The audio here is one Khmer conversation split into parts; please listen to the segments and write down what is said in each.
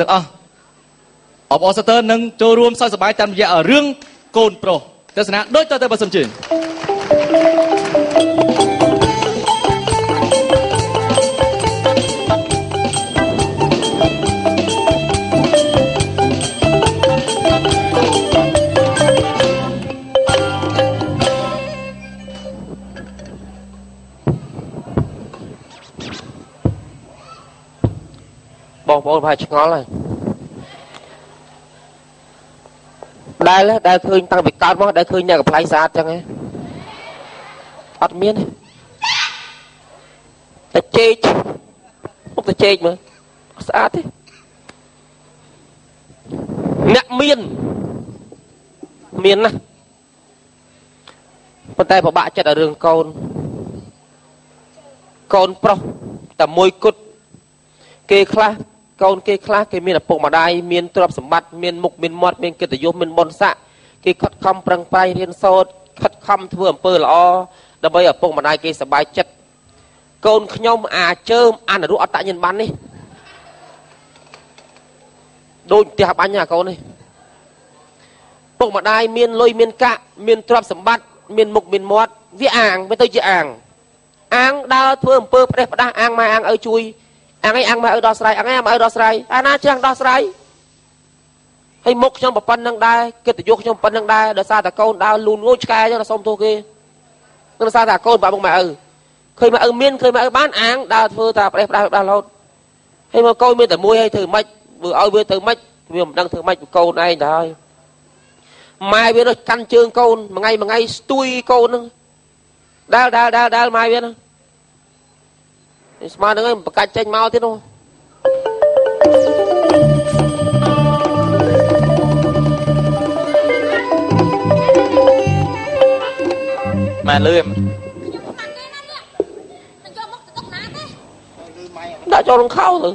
ទាំងអស់អបអរសាទរនឹងចូលរួមសើចសប្បាយតាមរយៈរឿងកូនប្រុសទស្សនាដូចតទៅបើសិនជឿ បងប្អូនប្រហែលឆ្ងល់ហើយដែលដែលឃើញតាំងពីកើតមកដែលឃើញអ្នកកំ pl ៃស្អាតចឹងហ៎អត់មានទេតែជែកមុខតែជែកមើលអត់ស្អាតទេអ្នកមានមានណាស់ប៉ុន្តែពិបាកចិត្តឲ្យរឿងកូនកូនប្រុសតែមួយគត់គេខ្លះ កូនគេខ្លះគេមានឪពុកម្ដាយមានទ្រព្យសម្បត្តិមានមុខមានមាត់មានកិត្តិយសមានបុណ្យស័ក្តិគេខិតខំប្រឹងប្រែងរៀនសូត្រខិតខំធ្វើអំពើល្អដើម្បីឪពុកម្ដាយគេសប្បាយចិត្តកូនខ្ញុំអាចើមអនុរុអត្តញ្ញបាននេះដូចផ្ទះបាញ់អាកូននេះពុកម្ដាយមានលុយមានកាក់មានទ្រព្យសម្បត្តិមានមុខមានមាត់វាអាងវាទៅជាអាងអាងដើរធ្វើអំពើផ្ដេសផ្ដាស់អាងម៉ែអាងឪជួយ អាងឯងអាងមកឲ្យដោះស្រាយអាងឯងមកឲ្យដោះស្រាយអាណាច្រាំងដោះស្រាយហើយមុខខ្ញុំប្រប៉ុណ្្នឹងដែរកិត្តិយសខ្ញុំប៉ុណ្្នឹងដែរដោយសារតែកូនដើរលូនងូឆ្កែចឹងសុំទោសគេដោយសារតែកូនបាក់មុខមកឪឃើញមកឪមានឃើញមកឪបានអាងដើរធ្វើតែប្រេះផ្ដាស់ផ្ដាស់រហូតហើយមកកូនមានតែមួយហើយធ្វើម៉េចធ្វើឲ្យវាធ្វើម៉េចវាមិនដឹងធ្វើម៉េចកូនឯងទៅហើយម៉ែវាទៅកាន់ជើងកូនមួយថ្ងៃមួយថ្ងៃស្ទួយកូនហ្នឹងដាល់ដាល់ដាល់ដាល់ម៉ែវាហ្នឹង ស្មើនឹងឯងបកាច់ចេញមកទៀតនោះម៉ែលឿមដាក់ចូលក្នុងខោទៅ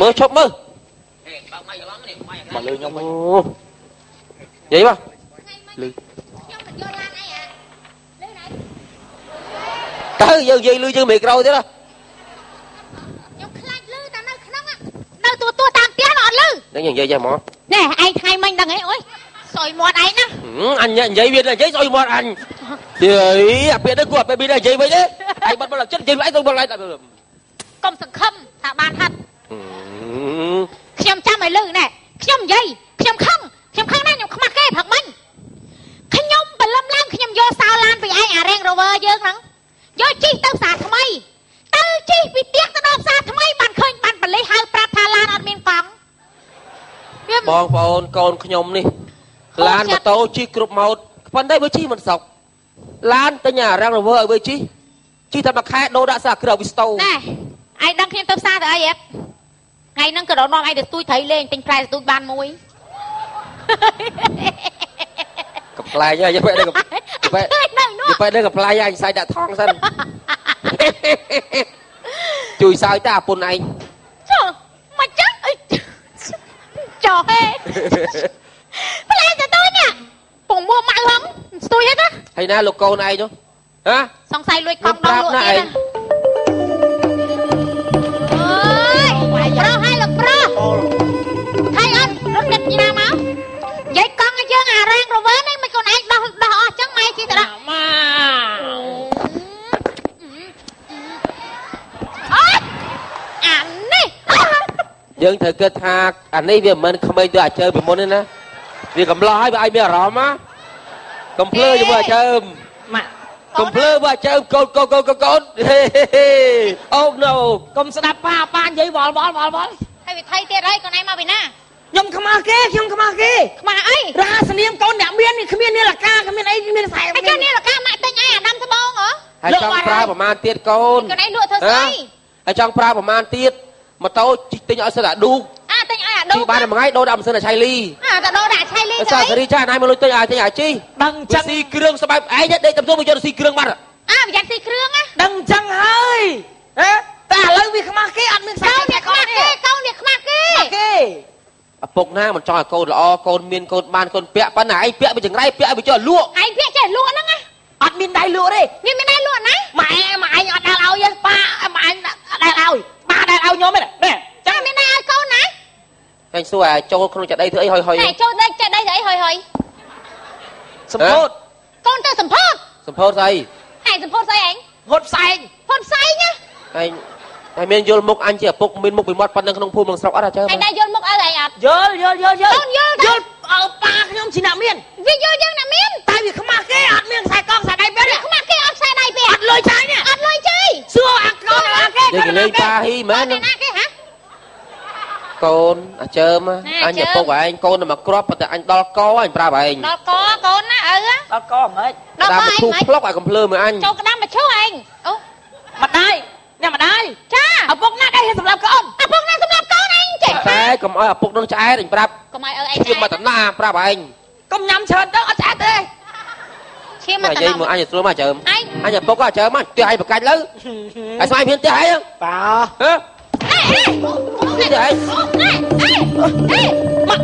មើលឈប់មើលមកលឿខ្ញុំវិញអូនិយាយមក ទៅយើងនិយាយលឺយើងមេក្រូទៀតហ៎ខ្ញុំខ្លាចលឺតែនៅក្នុងនៅទូទួតាមផ្ទះអត់លឺនឹងនិយាយចេះហ្មងណែឯងថ្ងៃមិញដឹងអីអូយសយមាត់ឯងណាអញនិយាយវានិយាយស្អុយមាត់អញយីអាពាក្យនេះគាត់ពេលមាននិយាយវិញទេឯងបាត់មកចិត្តនិយាយឯងទៅមកឡើងកុំសង្ឃឹមថាបានហាត់ខ្ញុំចាំឲ្យលឺណែខ្ញុំនិយាយខ្ញុំខឹងខ្ញុំខឹងណាស់ខ្ញុំខ្មាស់គេផឹកមិញខ្ញុំបលឹមឡើងខ្ញុំយកសោឡានពីឯងអារេងរវើយើងហ្នឹង យកជីកទៅផ្សារថ្មីទៅជីកពីផ្ទះទៅដល់ផ្សារថ្មីបានឃើញបានបលិសហៅប្រាប់ថាឡានអត់មានកង់វាបងប្អូនកូនខ្ញុំនេះឡានម៉ូតូជិះគ្រប់ម៉ោតប៉ុន្តែវាជិះមិនសុកឡានទិញអារាំងរវើឲ្យវាជិះជិះតែមួយខែដូរដាក់សាក្រៅវីស្តូណែឯងដឹងខ្ញុំទៅផ្សារទៅអីអត់ថ្ងៃហ្នឹងក៏ដល់នាំឯងទៅទូចត្រីលេងទិញផ្លែទូចបានមួយ កំ pl ែងហើយយកពេលនេះកំពេលឃើញនៅនោះយកពេលនេះកំ pl ែងអញសាយដាក់ថងសិនជួយសើចតាអាពុនឯងចុះមកចឹងអីចុះហេផ្លែទៅទូចនេះពងមួម៉ៅហងស្ទួយហេណាហើយណាលោកកូនឯងនោះហ៎សង្ស័យលួចកង់ដល់លក់ទៀតណា យើងត្រូវគិតថាអានេះវាមិនមែនក្មេងទៅអាចើពីមុនទេណាវាកំឡោះហើយវាឲ្យមានអារម្មណ៍ណាកំភ្លើជាមួយអាចើម៉ាក់កំភ្លើមកអាចើកូនកូនកូនកូនកូនហេហេហេអូណូកុំស្ដាប់ប៉ាប៉ានិយាយវល់វល់វល់វល់ហើយវិថីទៀតហើយកូនឯងមកពីណាខ្ញុំខ្មាស់គេខ្ញុំខ្មាស់គេខ្មាស់អីរហស្សនាមកូនអ្នកមាននេះគ្មាននាឡិកាគ្មានអីមានខ្សែហើយចុះនេះលកាម៉ាក់ទិញអីអាដាំត្បូងហ៎ហើយចង់ប្រើប្រមាណទៀតកូនកូនឯងលក់ធ្វើស្អីហើយចង់ប្រើប្រមាណទៀត ម៉ូតូជិះទិញឲ្យសិនអាឌូកអាទិញអីអាដូជិះបានតែមួយថ្ងៃដូរដាក់មិនសិនអាឆៃលីអាទៅដូរដាក់ឆៃលីហើយទៅសាអីសេរីចាណៃមកលុយទិញឲ្យទិញអាជីដឹងអញ្ចឹវាងស៊ីគ្រឿងស្បែបឯងដេកតាមទូមកយកទៅស៊ីគ្រឿងបាត់អាប្រយ័ត្នស៊ីគ្រឿងណាដឹងអញ្ចឹងហើយហេតែឥឡូវវាខ្មាស់គេអត់មានខ្សែកូននេះខ្មាស់គេកូននេះខ្មាស់គេគេឪពុកណាមិនចង់ឲ្យកូនល្អកូនមានកូនបានកូនពាក់ប៉ុន្តែឯងពាក់វាចង្រៃពាក់ឲ្យវាចុះលក់ឯងពាក្យចេះលក់ហ្នឹងណាអត់មានដៃលក់ទេមានមានដៃលក់ណាម៉ែម៉ែឯងអត់ដែលឲ្យទេប៉ាម៉ែឯងអត់ដែលឲ្យ ខ្ញុំទេណែចាមានណាឲ្យកូនណាអញសួរអាចូលក្នុងចាដីធ្វើអីហុយហុយណែចូលដេកចេះដីទៅអីហុយហុយសម្ពោធកូនទៅសម្ពោធសម្ពោធស្អីឯងសម្ពោធស្អីឯងហត់ផ្សែងផុតផ្សែងណាឯងឯងមានយល់មុខអញជាឪពុកមានមុខពីមាត់ប៉ុណ្ណឹងក្នុងភូមិក្នុងស្រុកអត់អាចើឯងដែរយល់មុខឪឯងអត់យល់យល់យល់យល់កូនយល់ទេយល់ អើប៉ាខ្ញុំជាអ្នកមានវាយល់យើងណាមានតែវាខ្មាស់គេអត់មានខ្សែកងខ្សែដៃពេលខ្មាស់គេអត់ខ្សែដៃពីអត់លុយចាយនេះអត់លុយជ័យសួរអាកងណាគេយើងគេលេងប៉ាហ៊ីមែមែននណាគេហ៎កូនអាចើមអញឪពុកឯងកូនទៅមកគ្រាប់ប៉ុន្តែអញដល់កអញប្រាប់ឯងដល់កកូនណាឪដល់កមិនដល់តាមកមកឯងធូបមិនផ្លុកឲ្យកំភ្លើមើលអញចូលក្តាមមកឈូឯងអូម្ដាយ អ្នកម្ដាយចាឪពុកណាគេសម្រាប់កូនអាពុកណាសម្រាប់កូនឯងចេះតែកុំឲ្យឪពុកនឹងឆ្អែតអញប្រាប់កុំឲ្យឪឯងឈាមមកតាណាប្រាប់ឯងកុំញ៉ាំច្រើនទៅអត់ឆ្អែតទេឈាមមកមកនិយាយមើលអញស្រួលមកចើមឯងអញឪពុកក៏ចើមមកផ្ទះឯងបកាច់លើឲ្យស្មាយមានផ្ទះឯងប៉ាហ៎អេអេនេះឯងអេអេមក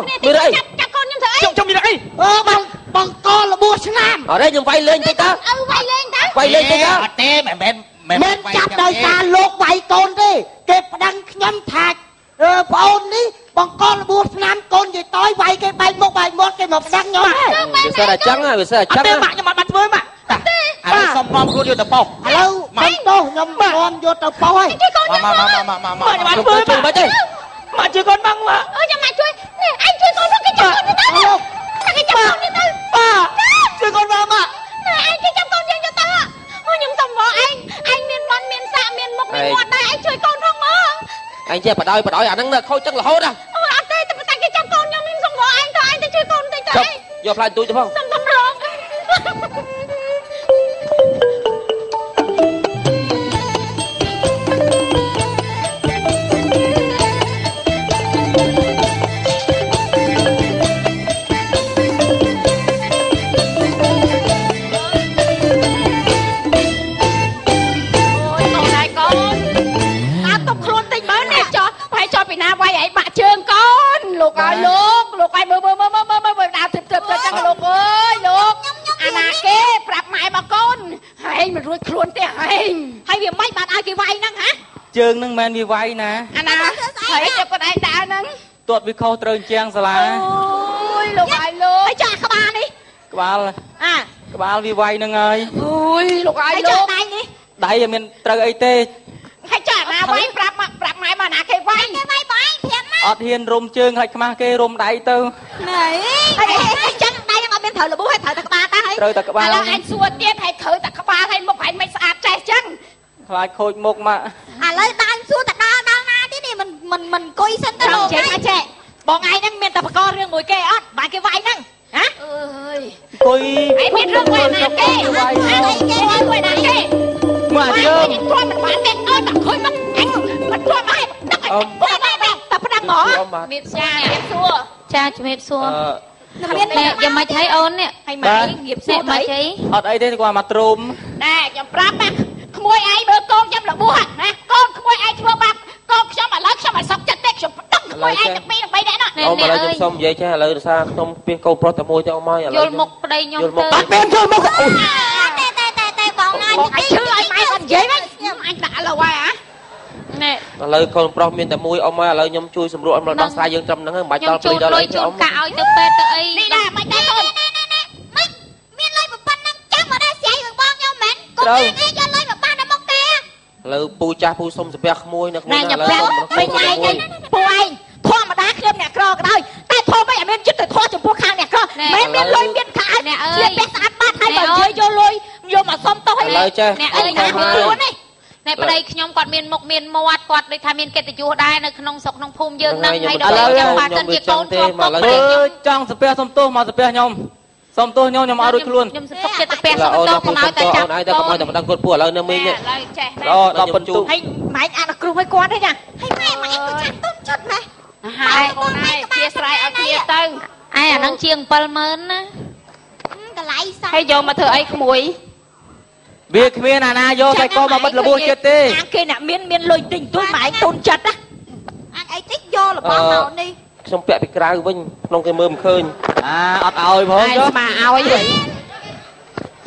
តែឲ្យកូនឈ្លោះគ្នាមើលអីចាប់ចាប់កូនខ្ញុំធ្វើអីជុំជុំមានអីអឺបងបងកលបួសឆ្នាំអរេខ្ញុំវាយលេងតិចតើឪវាយលេងតាវាយលេងតិចតើអត់ទេមិនមែនមិនចាប់ដោយសារលោកវាយកូនទេគេប្តឹងខ្ញុំថាអឺប្អូននេះបងកលបួសឆ្នាំកូនយាយតយវាយគេបែកមុខបែកមាត់គេមកប្តឹងខ្ញុំហ៎វាសើតែចឹងវាសើតែអចឹត់ងទេម៉ាក់ខ្ញុំអត់បានធ្វើម៉ាក់ឥឡូវសុំនាំខ្លួនយកទៅប៉ុស្តិ៍ឥឡូវមិនទោសខ្ញុំនាំយកទៅប៉ុស្តិ៍ហើយជួយកូនខ្ញុំមកមកមកមកមកមកម៉ាក់ខ្ញុំអត់ខ្ញុំធ្វើទៅជួយមិនទេ ម៉ាក់ជួយកូនបងម៉ាក់អើចាំមកជួយនេះឯងជួយកូនមកគេចាប់កូនទៅទៅតែគេចាប់កូនទៅទៅប៉ាជួយកូនបងម៉ាក់ណែឯងគេចាប់កូនយើងទៅទៅអូខ្ញុំសុំបងឯងឯងមានបានមានសាកមានមុខមានមាត់ដែរឯងជួយកូនផងមកអញចេះបដ ாய் បដ ாய் អាហ្នឹងខូចចឹងរហូតណាអូអត់ទេតែតែគេចាប់កូនខ្ញុំខ្ញុំសុំបងឯងទៅឯងទៅជួយកូនទៅទៅចុះឯងយកផ្លែទូចទៅផងសុំសុំរង វាវាយណាអាណាហើយចាប់គាត់ឯងដើរហ្នឹងទាត់វាខុសត្រូវជាងសាលាអូយលោកអើយលោកហើយចាក់ក្បាលនេះក្បាលអាក្បាលវាវាយនឹងហើយអូយលោកអើយហើយលោចាក់កដៃនេះដៃអត់មានត្រូវអីទេហើយចាណាវាយប្រាប់មកប្រាប់ម៉ែមកណាគេវាយគេវាយបងឯងព្រានមកអត់ហ៊ានរុំជើងខ្លាចខ្មាស់គេរុំដៃទៅណែហើយហើយចឹងដៃហ្នឹងអត់មានត្រូវលបួសហើយត្រូវតែក្បាលតាហើយត្រូវតែក្បាលឥឡូវអញសួរទៀតហើយត្រូវតែក្បាលហើយមុខឯងមិនស្អាតចេះចឹង ខ្លាចខូចមុខមកឥឡូវដើរសួរតែដល់ដល់ណាទៀតនេះមិនមិនមិនអង្គុយសិនទៅចលោង់កចេះហើយថាចេះបងឯងហ្នឹងមានតែបកករឿងមួយគេអត់បានគេវាយហ្នឹងហ៎អើយអង្គុយឯងមានរឿងមួយណាគេអវាយើយគេវាយមួយណាគេមកជើងអញទ្រាំមិនបានទេអើយតែខុយមកអញមិនទ្រាំហើយដឹកអញព្រមហើយតែប្រដឹងហ្មងខ្ញុំបាទមានសាជំរាបសួរចាជំរាបសួរអឺមានអ្នកយ៉ាងម៉េចហើយអូននេះហើយម៉ែងៀបសួអ្នករម៉េទៅចហីអត់អីទេគាត់មកទ្រុំណែខ្ញុំប្រាប់ណាក្មួយឯងមើលកូនខ្ញុំរបួសណាកូនក្មួយឯងធ្វើបាបកូនខ្ញុំឥឡូវខ្ញុំអត់សុខចិត្តទេខ្ញុំប្តឹងក្មួយឯងទាំងពីរទាំងបីនាក់នោះអ្នកអូមឥឡូវអើខ្ញុំយសុំនិយាយចេះឥឡូវដោយសារខ្ញុំពីកូនប្រុសតែមួយទេអ៊ំហើយឥឡូវយល់មុខប្តីខ្ញុំយល់មុខទៅអត់មានយល់មុខអូយតែតែតែតែបងណាបងឯងឈឺឲ្យម៉ែគាត់និយាយវិញខ្ញុំអញដាក់ឥឡូវហើយហ៎ណែឥឡូវកូនប្រុសមានតែមួយអ៊ំហើយឥឡូវខ្ញុំជួយសម្រួលអ៊ំដល់ដោះស្រាយយើងត្រឹមហ្នឹងហើយមិនបាច់ខ្ញុំដល់ជូព្រីនដល់លុអីយទេជូអ៊នំកាក់ឲ្យទៅពេទ្យទៅអីនេះដែរមិនដែរកូនមិនមានលុយប៉ុណ្ណឹងចាំមកដល់ស្រីរបស់បងខ្ញុំមែនកុំឯងយកលុយមកបានដល់មុខទេ ឥ ឡូវពូចាស់ពូសុំស្ពះក្មួយនៅក្មួយណែណាញ៉ាំឥឡូវប្រាក់សុំមិញឯងឯងពួកឯងធម្មតាខ្ញុំអ្នកក្រក៏ដោយតែធម្មមិនមានចិត្តទៅធម៌ចំពោះខាងអ្នកក្រមិនមានលុយមានខោស្លៀកពាក់ស្អាតបាតហើយបើនិយាយយកលុយយកមកសុំទោសឥឡូវចេះអ្នកអីអើយណាណាខ្លួននេះអ្នកប្តីខ្ញុំគាត់មានមុខមានមាត់គាត់ដូចថាមានកិត្តិយសដែរនៅក្នុងស្រុកក្នុងភូមិយើងហ្នឹងខ្ញុំហើយឥឡូវដល់ចាំបាត់សិនជាកូនជាប់ទុកឥឡូវអើយចង់ស្ពះសុំទោសមកស្ពះខ្ញុំ សុំទោសខ្ញុំខ្ញុំអត់រួចខ្លួនខ្ញុំសុខចិត្តទៅពេះឥឡូសុំវអូនទោសទៅកុំពូឲ្យសុំតែទោសចាប់អូនឯងទៅកុំឲ្យតែប្តឹងគាត់ពូឥឡូវនៅមីងឥឡូវចេះល្អដល់បន្ទុកហើយម៉ែអាចអនុគ្រោះឲ្យគាត់ទេចាហើយម៉ែម៉ែក៏ចាស់ទុំជត់ម៉ែហើយកូនឯងជាស្រ័យឲ្យគ្នាទៅឯអាហ្នឹងជាង70000ណាកន្លែងសោះហើយយកមកធ្វើអីក្មួយវាគ្មានអាណាយកតែកោមកបិទលបួសចិត្តទេអាគេអ្នកមានមានលុយទិញទួយម៉ែឯងទុនចិត្តណាអញអីតិចយករបស់មកនេះ ខ្ញុំពាក់ពីក្រៅវិញក្នុងគេមើលមិនឃើញអាអត់ឲ្យផងឯងចុះស្មាឲ្យវិញ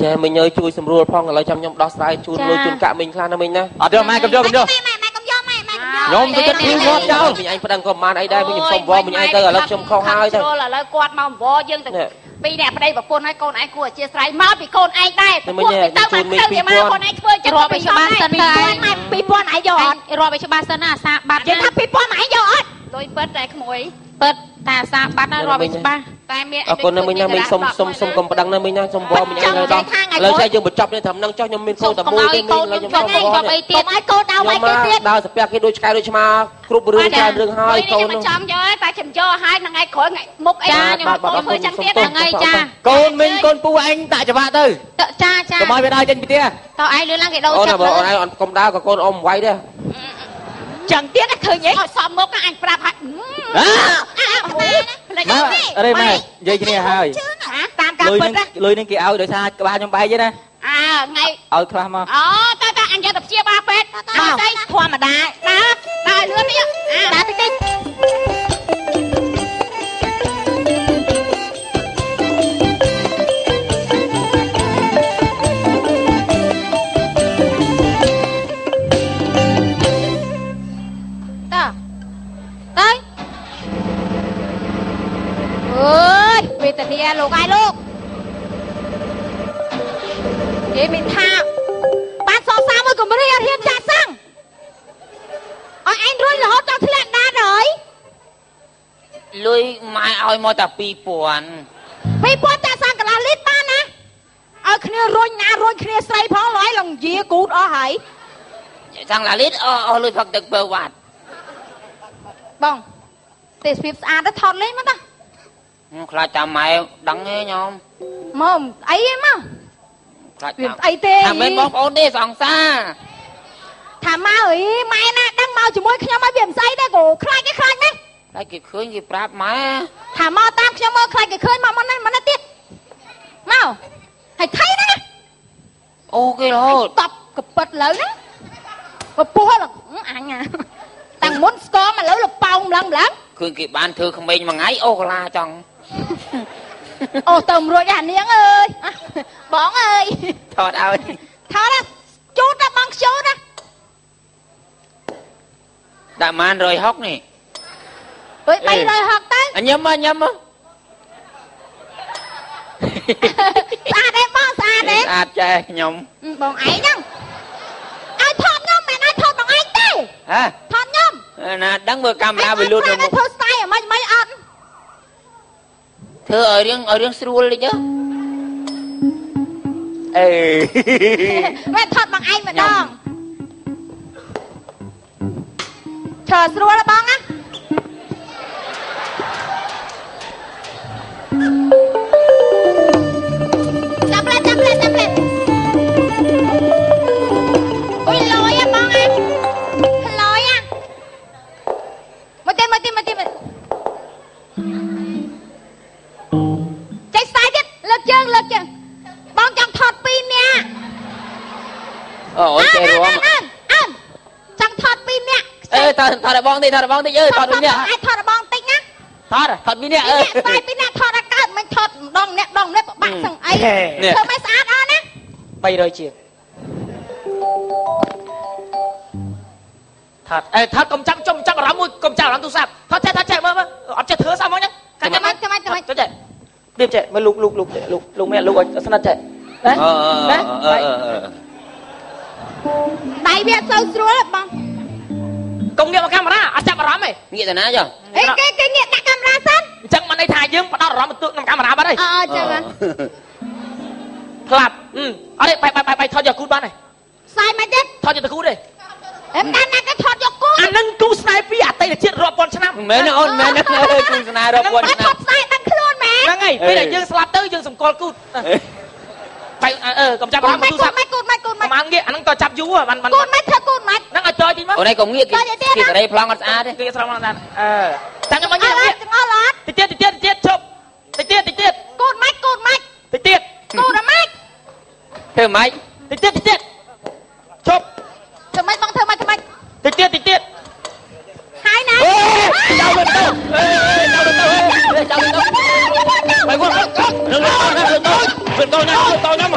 ចេះមិញអើយជួយសម្រួលផងឥឡូវចាំខ្ញុំដោះស្រាយជូនចាលុយជូនកាក់មិញខ្លះណាមិញណាអត់យកម៉ែកុំយកកុំយកម៉ែម៉ែម៉ែកុំយកម៉ែម៉ែកុំយកខ្ញុំទៅចិត្តគ្រូងាប់ចោលមិញឯងប្តឹងក៏មិនបានអីដែរមិញខ្ញុំសុំវល់មិញឯងទៅឥឡូវខ្ញុំខុសហើយទៅឥឡូវគាត់មកវល់យើងទៅនេះពីរអ្នកប្តីប្រពន្ធឲ្យកូនឯងគួរអធិស្ឋានមកពីកូនឯងដែរតែមិញនេះទៅជូនមីទៅ2000គេមកកូនឯងធ្វើចិត្តរាប់ឲ្យច្បាស់សិនទៅឯងម៉ែ2000ឯងយកអត់រាប់ឲ្យច្បាស់សិនណាអាសាបាត់និយាយថា2000ឯងយកអត់លុយពិតតែក្មួយ ពិតតែអាសាបាត់ណារាប់ឲ្យច្បាស់តែមានអរគុណណាមិញណាមិញសុំសុំសុំកុំប្តឹងណាមិញណាសុំវល់មិញឯងហើយដល់ឥឡូវចេះយើងបញ្ចប់នេះត្រឹមហ្នឹងចុះខ្ញុំមានកូនតែមួយទេមិញឥឡូវខ្ញុំសុំវល់រាប់អីនេះទៀតកុំឲ្យកូនដើរខ្ញុំវាយមកគេទៀតដើរសាពះគេដូចឆ្កែដូចឆ្មាគ្រប់រឿងច្រើនរឿងហើយកូនខ្ញុំនោះមិនចំយកទេតែខ្ញុំយកឲ្យថ្ងៃក្រោយថ្ងៃមុខអីចាខ្ញុំបាទកូនធ្វើចឹងទៀតសុំទោសហ្នឹងហើយចាកូនមីងកូនពូឯងដាក់ច្បាប់ទៅតចាចាកុំឲ្យវាដើរចេញពីផ្ទះតឯងលឿនឡើងគេដូរអូនចិត្តបើលើអូនឯងអត់កុំដើរក៏កូនអ៊ំវាយដែរចឹងទៀតឃើញទេឲ្យសំមុខអញប្រាប់ឲ្យអាអើអូផ្លេចម៉ែទេ អរេម៉ែនិយាយគ្នាហើយតាមការលុយពិតនឹងណាលុយនឹងគេឲ្យដោយសារក្បាលខ្ញុំបែកទេណាអើថ្ងៃឲ្យខ្លះមកអូតើតើអញយកទៅព្យាបាលពេទ្យអត់ស្អីធម្មតាដើរដើរលឿននេះដើរ យវេទនាលោកឯងលោកនិយាយមិនថាបានសរសាមួយកម្រិតអត់ហ៊ានចាក់សឹងឲ្យឯងរួចរហូតដល់ធ្លាក់ដានហើយលុយម៉ែឲ្យមកតែ2000ពីពួកចាក់សឹងកន្លះលីត្របានណាឲ្យគ្នារុញណារុញគ្នាស្រីផងឡើយឡងយាគូតអស់ហើយចង់ឡាលីតអស់អស់លុយផឹកទឹកបើវត្តបងទេសភាពស្អាតទៅថតលេងមកតា ខ្ញុំខ្លាចតាមម៉ែដឹងទេខ្ញុំមកអីឯងមកខ្លាចវាតាមអីទេថាមិនបងប្អូនទេសង្សារថាមកអីម៉ែណាដឹងមកជាមួយខ្ញុំឲ្យវាមិនស្អីទេគូខ្លាចគេខ្លាចណាស់ខ្លាចគេឃើញគេប្រាប់ម៉ែថាមកតាមខ្ញុំមកខ្លាចគេឃើញមកមុននេះមុននេះទៀតមកហើយថៃណាអូគេរហូតតប់កពិតលើណាពពោះលអញណាតាំងមុនស្គមឥឡូវលប៉ោងម្លឹងម្លឹងឃើញគេបានធ្វើក្មេងមួយថ្ងៃអូកលាចង់ អូទៅមិនរួចអានាងអើយអ่ะបងអើយថតឲ្យថតណាជូតណាបងខ្ជូតណាដាក់ម៉ាន160នេះដូច360ទៅអញញឹមមកញឹមមកស្អាតទេបងស្អាតទេស្អាតចេះខ្ញុំបងឯងហ្នឹងឲ្យថតខ្ញុំមិនឲ្យថតបងឯងទេហ៎ថតខ្ញុំណាដឹងមើលកាមេរ៉ាវាលូតទៅមុខធ្វើស្ទាយឲ្យមិនមិនអត់ ធ្វើឲ្យរៀងឲ្យរៀងស្រួលតិចទៅអេមិនថតបងឯងម្ដងឈើស្រួលទេបងណា ថតឲ្យបងតិចថតឲ្យបងតិចអើយថតវិញនេះអាចថតរបងតិចណាថតថតវិញនេះអើនេះស្ទាយពីរនាក់ថតឲ្យកើតមិនថតម្ដងអ្នកដងនេះបាក់សឹងអីធ្វើមិនស្អាតអត់ណា300ជាងថាត់អេថាត់កុំចាំចំចាំអារម្មណ៍មួយកុំចាំអារម្មណ៍ទូរស័ព្ទថាត់ចេះថាត់ចេះមើលមើលអត់ចេះធ្វើសោះហ្មងហ្នឹងកាច់ចាំចាំចាំចាំចេះចេះព្រៀបចេះមើលលោកលោកលោកលោកលោកមែនលោកឲ្យស្និទ្ធចេះណាអឺអឺណាអឺអឺដៃវាសូវស្រួលបង កុំងាកមកកាមេរ៉ាអត់ចាប់អារម្មណ៍ទេងាកទៅណាចុះអីគេគេងាកដាក់កាមេរ៉ាសិនអញ្ចឹងមិនន័យថាយើងផ្ដោតអារម្មណ៍ទៅក្នុងកាមេរ៉ាបាត់ទេអឺចឹងផ្លាប់អឺអត់ទេបាយបាយបាយថតយកគូតបានទេស្សាយមិនទៀតថតយកទៅគូតទេអេមិនណាគេថតយកគូអានឹងគូស្នេហ៍ពីអតីតជាតិរាប់ពាន់ឆ្នាំមិនមែនទេអូនមិនមែនទេអើយគូស្នេហ៍រាប់ពាន់អត់ឆ្នាំថតស្សាយដឹងខ្លួនមែនហ្នឹងហើយពេលដែលយើងស្លាប់ទៅយើងសម្គាល់គូតបាយអឺកុំចាប់អារម្មណ៍មិនទូរគូស័តព្ទមិនគូតមិនគូតប្រមិនហែលងាកអាហ្នឹងតចាប់យូរបានបានគូតមិនធ្វើគូ តមិនហ្នឹងឲ្យតយតិចមកអូនឯងកុំងាកគេគេសេរីប្លង់អត់ស្អាតទេគេស្រង់ឡើងដែរអឺចាំខ្ញុំមកអងាកត់អងាត់កទាំងអស់អត់តិចទៀតតិចទៀតតិចទៀតជប់តិចទៀតតិចទៀតគូតមិនគូតមិនតិចទៀតគូតមិនធ្វើម៉េចតិចទៀតតិចទៀតជប់ធ្វើមិនបងធ្វើមិនធ្វើមិនតិចទៀតតិចទៀតហើយណាអេដល់ទៅទៅអេដល់បាយគាត់រឿងតូចរឿងតូចរឿងតូចណារឿងតូចណា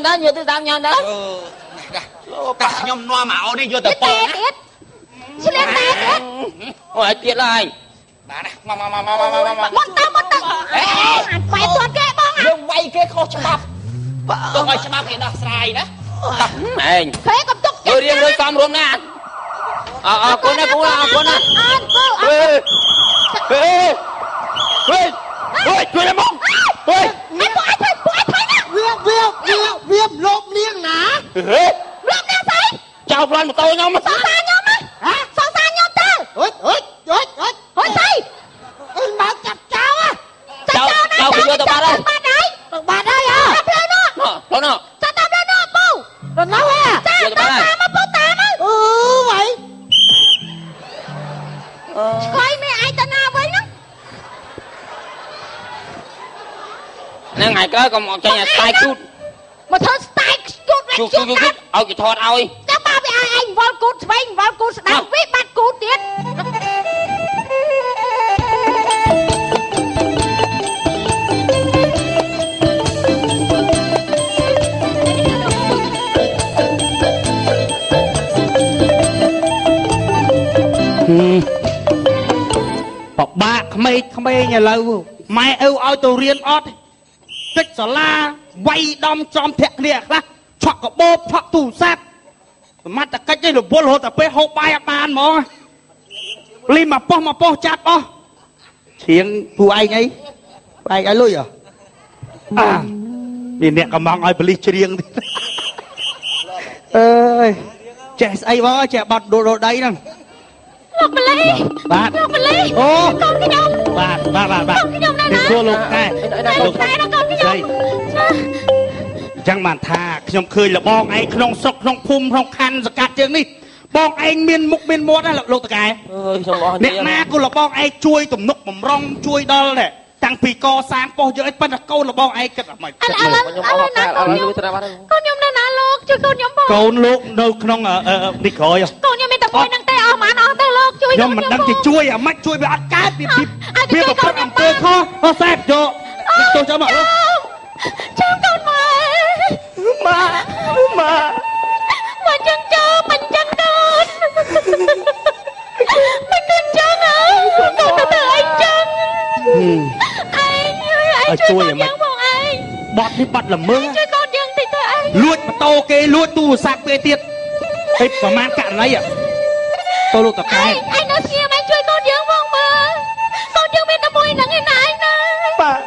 ខ្ញុំដែរយកទីតាមខ្ញុំដែរអឺតែខ្ញុំនាំមកអូននេះយកទៅតែពងណាទៀតឆ្លៀតតែទៀតអូយទៀតហើយបាទណាមកមកមកមកមកមកមុនទៅមុនទៅអេអានបែកទាត់គេបងអាយើងវាយគេខុសច្បាប់ទុកឲ្យច្បាប់គេដោះស្រាយណាឯងគេកំទុកយើរៀងលុយសំរួមណាអរអរគុណណាពូអរគុណណាអើពូអហេហេហេហេជួយមក ហេឯងពូឯងពូឯងថៃណាវាវាវាវាលោកនាងណាហេលោកអ្នកស្អីចៅប្លន់ម៉ូតូខ្ញុំសងសាខ្ញុំណាហ៎សងសាខ្ញុំទៅអើយអើយអើយអើយហុយស្អីអើយមកចាប់ចោលចាចៅចៅគេយកទៅបាត់ហើយបាត់ហើយទៅបាត់ហើយហ៎ចាប់ផ្លូវនោះផ្លូវនោះចាតាមផ្លូវនោះពូទៅនៅហ៎ចាតាម ហ្នឹងថ្ងៃក្រោយកុំចេញឲ្យស្ដាយគូតមកធ្វើស្តែកគូតវិញជូជូជូតជូកាត់ឲ្យគេថតឲ្យចាំបើវាឲ្យឯងវល់គូតស្វែងវល់គូតស្ដាំវាបាត់គូតទៀតបបាក់ក្មេកក្មេងឥឡូវម៉ែឪឲ្យទៅរៀនអត់ តិចសាលាវាយដំចំធាក់គ្នាខ្លះឆក់កបោបឆក់ទូរស័ព្ទសមត្ថកិច្ចឯងរវល់រហូតតែពេលហូបបាយអត់បានហ្មងលីមកប៉ោះមកប៉ោះចាត់អស់ឈៀងពូឯងអីឯងឲ្យលុយអ្ហ៎អាមានអ្នកកំងឲ្យបលិសច្រៀងទៀតអើយចេះស្អីបងអើយចេះបាត់ដូរដូរដីហ្នឹង លោកម្លេះបាទលោកម្លេះអូកូនខ្ញុំបាទបាទបាទបាទកូនខ្ញុំណានេះណាសួរលោកតែលោកតែណាកូនខ្ញុំស្អីអញ្ចឹងបានថាខ្ញុំឃើញលបងឯងក្នុងស្រុកក្នុងភូមិក្នុងខណ្ឌសកាត់ជាងនេះបងឯងមានមុខមានមាត់ណាលោកតកែអើយខ្ញុំអស់អ្នកណាក៏លបងឯងជួយទំនុកបំរុងជួយដល់ដែរ តាំងពីកសាងប៉ុស្តិ៍យើងឯងប៉ុន្តែកូនលបងឯងគិតអ្ហ្មិចឥឡូវឥឡូវខ្ញុំឥអឡូវស់ណាកាលកូឥនឡូខ្ញុំវត្រូវបាត់ហើយកូនខ្ញុំនៅណាលោកជួយកូនខ្ញុំផងកូនលោកនៅក្នុងអឺអឺនេះក្រោយកូនខ្ញុំមានតែមួយនឹងទេអស់ហ្មងអស់ទៅលោកជួយខ្ញុំមិនដឹងជាជួយអាម៉េចជួយវាអត់កើតវាពីវាប្រព្រឹត្តអំពើខុសអស់សែបយកទោះចាំមកលោកចាំកូនមកម៉ាម៉ា ឯងជួយកូនយើងផងឯងបត់នេះបាត់ល្មើជួយកូនយើងតិចទៅឯងលួចម៉ូតូគេលួចទូរស័ព្ទគេទៀតហេតុប្រមាណករណីអ្ហ៎ទៅលោកតកែឯងឯងនៅស្ងៀមឯងជួយកូនយើងផងមើលកូនយើងមានតែមួយហ្នឹងឯណាឯងណាបាទ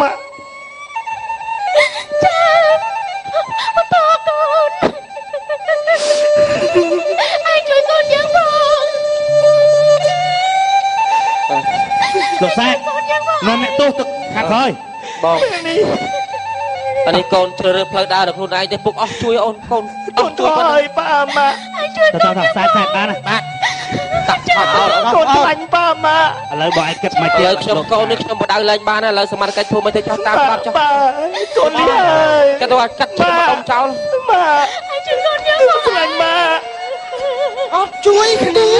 ម៉ាចាំមកតកូនឯងជួយកូនយើងផងលោកសែប នាំអ្នកទោសទឹកខាងក្រោយបងអានេះកូនជ្រើសរើសផ្លូវដើរដល់ខ្លួនឯងទេពុកអស់ជួយអូនកូនអស់ជួយប៉ុណ្ណឹងប៉ាម៉ាឯងជួយកតូើនតើយើងខ្សែខ្សែបានណាបាទតាក់ឆោតអត់កូនខ្លាញ់ប៉ាម៉ាឥឡូវបងឯងគិតមិនឥទេឡូវខ្ញុំកូននេះខ្ញុំបដៅលែងបានហើយឥឡូវសមត្ថកិច្ចធ្វើមិនទៅចោះតាមបាត់ចោះកូននេះហើយគាត់ទៅកាត់ឈើមកដុំចោលម៉ាឯងជួយកូនយើងផងខ្លាញ់ម៉ាអត់ជួយគ្នា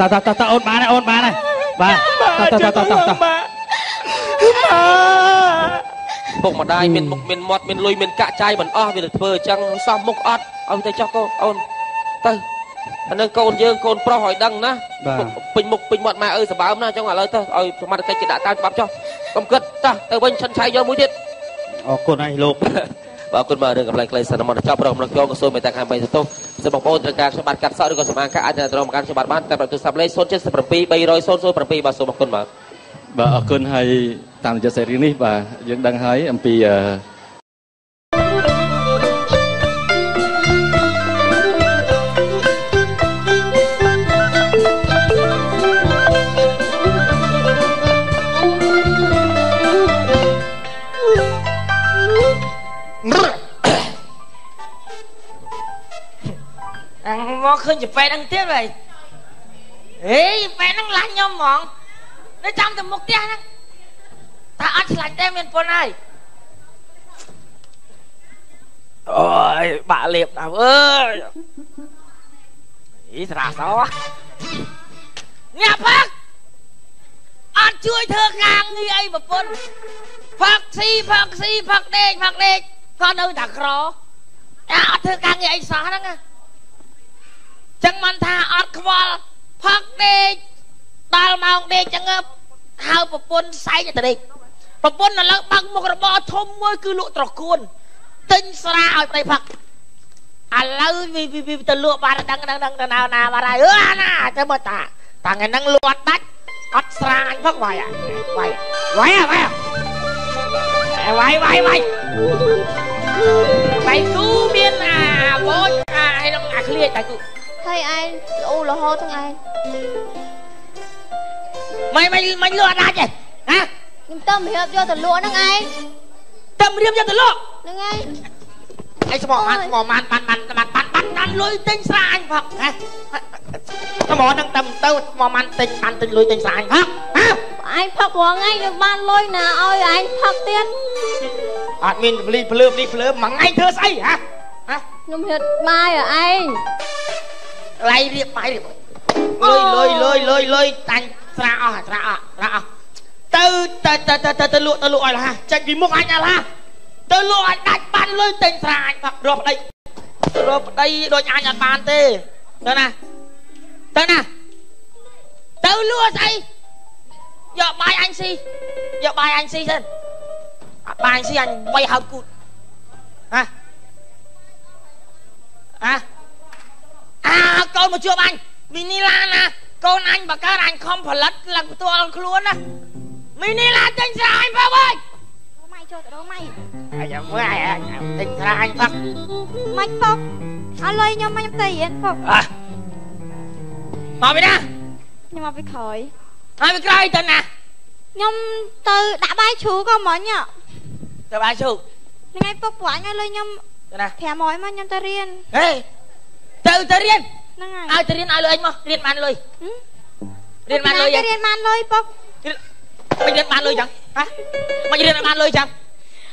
តើតើតើតើអូនបានហើយអូនបានហើយបាទ តើតើតើតើតើពុកម្ដាយមានមុខមានមាត់មានលុយមានកាក់ចាយមិនអស់វាទៅធ្វើអញ្ចឹងសំមុខអត់ឲ្យទៅចោះកូនអូនទៅអានឹងកូនយើងកូនប្រុសឲ្យដឹងណាពេញមុខពេញមាត់ម៉ែអើសម្បើមណាអញ្ចឹងឥឡូវទៅឲ្យសមត្ថកិច្ចគេដាក់តាមច្បាប់ចោះកុំគិតតោះទៅវិញឆិនឆៃយកមួយទៀតអរគុណហើយលោកបាទអរគុណបាទរឿងកម្លាំងក្លែងសិនមកចប់រងម្លឹកយកក៏សូមមេត្តាខាងបីទៅសូ មបងប្អូនត្រូវការខ្ញុំបាទកាត់សក់ឬក៏សម្អាងការអាចទៅរកមកកាន់ខ្ញុំបាទបានតាមប្រទូរស័ព្ទលេខ077 300 007បាទសូមអរគុណបាទបាទអរគុណហើយតាមរយៈសេរីនេះបាទយើងដឹងហើយអំពី អឺឃើញជាពេទ្យហ្នឹងទៀតវិញហេពេទ្យហ្នឹងឡាញ់ខ្ញុំហ្មងនៅចាំទៅមុខផ្ទះហ្នឹងតែអត់ឆ្លាញ់ទេមានប៉ុនហើយអូយបាក់លៀបដល់អើយអីស្រាសោអ្នកផឹកអត់ជួយធ្វើការងារអីប្រពន្ធផឹកស៊ីផឹកស៊ីផឹកដេកផឹកដេកក៏នៅតែក្រតែអត់ធ្វើការងារអីសោះហ្នឹងណា ចឹងមិនថាអត់ខ្វល់ផឹកដេកដល់ម៉ោងដេកចឹងហៅប្រពន្ធសែកទៅដេកប្រពន្ធនៅលើបើកមុខរបរធំមួយគឺលក់ត្រកួនទិញស្រាឲ្យប្តីផឹកឥឡូវវាទៅលក់បានដឹងដឹងដឹងទៅណាណាបានហើយអឺអាណាទៅមើលតាតាថ្ងៃហ្នឹងលក់ដាច់អត់ស្រាញផឹកវាយវាយវាយវាយវាយវាយវាយបៃគូមានអាបូចអាអីនឹងអាឃ្លៀចតែគូ ហើយឯងអូរហូតទាំងឯងមិនមិនមិនលក់អត់ដាច់ទេហ៎ខ្ញុំទៅរៀបយកទៅលក់ហ្នឹងឯងតែរៀបយកទៅលក់ហ្នឹងឯងអីស្មោបានស្មោបានបានបានបានបានបានបានលុយទិញស្រាអញផឹកហ៎ស្មោហ្នឹងតែទៅស្មោបានទិញបានទិញលុយទិញស្រាអញផឹកហ៎ឯងផឹករងឯងនឹងបានលុយណាឲ្យឯងផឹកទៀតអត់មានពលីភ្លើបនេះភ្លើបមួយថ្ងៃធ្វើស្អីហ៎ហ៎ខ្ញុំរៀបបាយឲ្យឯង ឡៃរៀបបាយរៀបលុយលុយលុយលុយលុយតាញ់ស្រាអស់ស្រាអស់ស្រាអស់ទៅទៅទៅទៅទៅទៅលក់ទៅលក់ឲ្យលះចេញពីមុខអញអលះទៅលក់ឲ្យដាច់បានលុយទិញស្រាអញផឹករកប្តីរកប្តីដូចអញអត់បានទេទៅណាទៅណាទៅលក់ស្អីយកបាយអញស៊ីយកបាយអញស៊ីសិនអត់បាយស៊ីអញវាយហៅគូតហ៎ហ៎ អាកូនមកជួបអញមីនីឡាណាកូនអញបកកើតអញខំផលិតឡើងផ្ទាល់ខ្លួនណាមីនីឡាទិញស្រាអញផឹកអើយម៉ៃចូលទៅរកម៉ៃអាយ៉ាមើលអាទិញស្រាអញផឹកម៉ាច់ពុកអត់លុយខ្ញុំមកខ្ញុំទៅរៀនពុកអើមកពីណាខ្ញុំមកពីក្រោយហើយពីក្រោយទៅណាខ្ញុំទៅដាក់បាយជ្រូកក៏មិញទៅបាយជូកហ្នឹងឯងពុកពួកអញឲ្យលុយខ្ញុំទៅណា500មកខ្ញុំទៅរៀនហេ ទៅទៅរៀនហ្នឹងហើយឲ្យទៅរៀនឲ្យលុយអញមករៀនបានលុយរៀនបានលុយទៅយ៉ាងរៀនបានលុយពុកមិនរៀនបានលុយចឹងហ៎មិនរៀនឲ្យបានលុយចឹង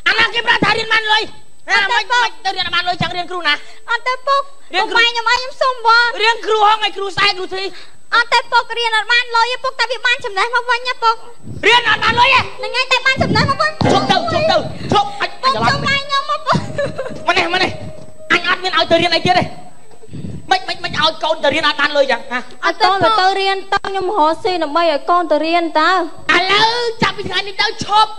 អាណាគេប្រាប់ថារៀនបានលុយណាមិនមិនទៅរៀនឲ្យបានលុយចឹងរៀនគ្រូណាអត់ទៅពុករៀនពុកគ្រូម៉ែខ្ញុំឲ្យខ្ញុំសុំបងរៀនគ្រូហងឲ្យគ្រូសែគ្រូធីអត់ទៅពុករៀនអត់បានលុយទេពុកតែវាបានចំណេះមកវិញណាពុករៀនអត់បានលុយទេហ្នឹងឯងតែបានចំណេះមកវិញជប់ទៅជប់ទៅជប់អញពុកច្រឡំសុំម៉ែខ្ញុំមកពុកមកនេះមកនេះអញអត់មានឲ្យទៅរៀនអីទៀតទេ មិនមិនមិនឲ្យកូនទៅរៀនអត់បានលុយចឹងហ៎អត់ទៅទៅរៀនតខ្ញុំរកស៊ីដើម្បីឲ្យកូនទៅរៀនតើឥឡូវចាប់ពីថ្ងៃនេះទៅឈប់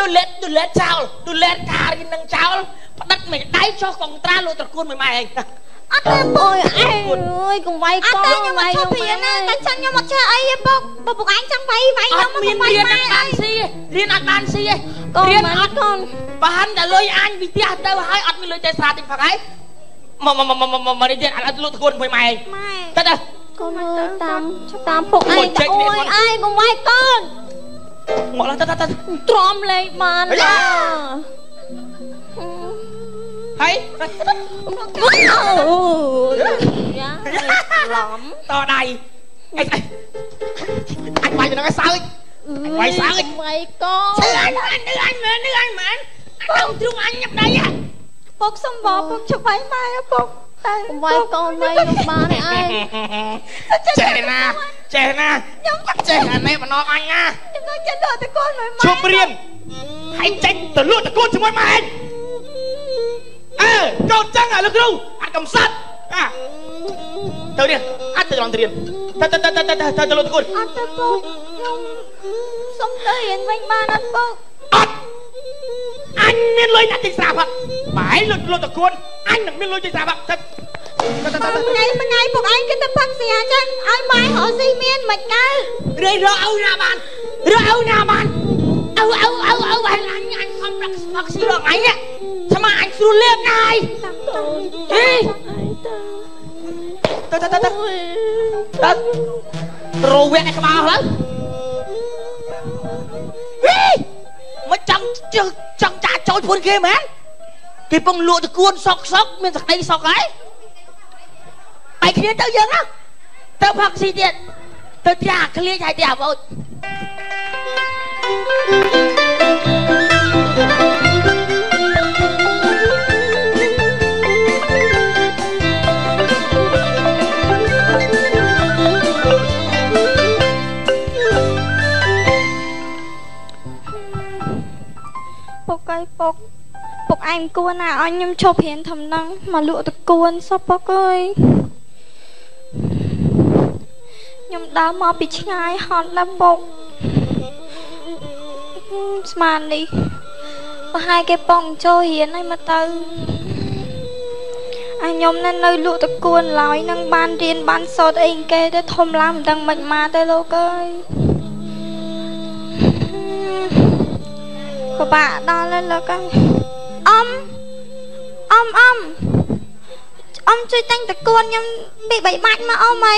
ដូលេតដូលេតចោលដូលេតការរៀននឹងចោលផ្ដិតមិនដៃចុះកងត្រាលោកត្រកួនមួយម៉ែឯងអត់ទៅពុកអើយអើយកុំវាយកូនខ្ញុំមកឈប់រៀនណាតែចឹងខ្ញុំអត់ចេះអីទេពុកពុកពុកអញចង់វាយវាយអខ្ញុំត់មកមានវាយរៀនម៉ែអត់បានស៊ីទេរៀនអត់បានស៊ីទេកូនរៀនមិនអអត់ត់កូនបានតែលុយអញពីផ្ទះទៅហើយអត់មានលុយទេស្រាទិញផឹកហើយ មកមកមកមកមកនេះទៀតឥឡូវលោកត្រកួនមួយម៉ែឯងម៉ែទៅទៅកូនមើលតាមតាមពុកឯងទៅអូយឯងកុំវាយកូនមកឡើងទៅទៅទៅទ្រាំលេងបានណាហើយអូយយ៉ាឡំតដៃអីអញវាយទៅនឹងឲ្យសើចវាយសើចវាយកូឈឺនអញអញអញមែនអញមែនអញទ្រង់អញញ៉ាំដៃ ពុកសំបោពុកជប់វាយម៉ែពុកតែកុំវាយកូនវាយនោះបានឯងចេះណាចេះណាចេះអានេះបណ្ដោះអញណាខ្ញុំទៅចិត្តដល់តែកូនមួយម៉ែជប់រៀនហើយចេញទៅលក់តកូនជាមួយម៉ែឯងអើកូនចឹងអាលោកគ្រូអាចកំសត់អាទៅរៀនអាចទៅឡងទៅរៀនទៅទៅទៅទៅទៅទៅទៅលក់តកូនអត់ទៅពុកខ្ញុំសុំទៅរៀនវិញបានអត់ពុកអត់ អញមានលុយណាស់ទិញស្រាផឹកម៉ែលុយលក់តកូនអញនឹងមានលុយទិញស្រាផឹកទៅទៅទៅទៅថ្ងៃថ្ងៃពុកឯងគិតទៅផឹកស្រាចឹងឲ្យម៉ែរកស៊ីមានមិនកើរឿយរកអ៊ូណាបានរកអ៊ូណាបានអ៊ូអ៊ូអ៊ូអ៊ូអញអញអញខំប្រាក់ស្មឹកស៊ីរកអញនេះស្មាអញស្រួលលៀបណាស់ហើយតាមតូនហេឯងទៅទៅទៅទៅទៅទៅរវែកក្បាលហើយហេមិនចង់ចង់ចង់ ចាចូលពួនគេមែនគេពងលក់តកួនសុកសុកមានសក្តីសុកហើយបែកគ្នាទៅយើងណាទៅផឹកស៊ីទៀតទៅចាឃ្លៀចហើយទីអាវូចពុក ឯងគួរណាឲ្យខ្ញុំឈប់រៀនធំនឹងមកលក់តកួនសោះពុកអើយខ្ញុំដើរមកពីឆ្ងាយហត់ណាស់ពុកស្មាននេះប្រហែលគេប៉ងចូលរៀនហើយមកទៅអាខ្ញុំនៅនៅលក់តកួនឡើយនឹងបានរៀនបានសូត្រអីគេទៅធំឡើងមិនដឹងមិនមកទៅលោកអើយពិបាកដល់ហើយលោកអើយ អ៊ំអ៊ំអ៊ំអ៊ំជួយតែងតកួនខ្ញុំពីបីបាច់មកអ៊ំអី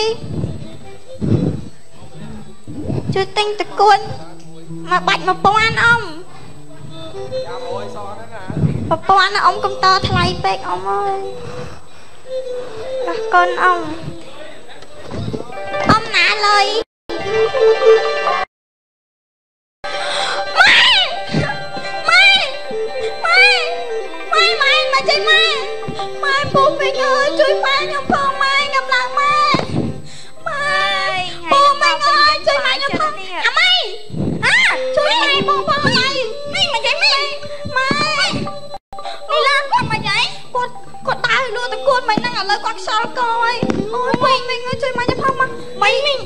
ជួយតែងតកួនមកបាច់1000អ៊ំ1000ណាអ៊ំកំតថ្លៃពេកអ៊ំអើយអរគុណអ៊ំអ៊ំណាលើយ គាត់គាត់ដើរលក់តកូនមិនហ្នឹងឥឡូវគាត់ខ្សល់កហើយអូយពេញពេញអើយជួយម៉ែខ្ញុំផងម៉ែម៉ែនេះ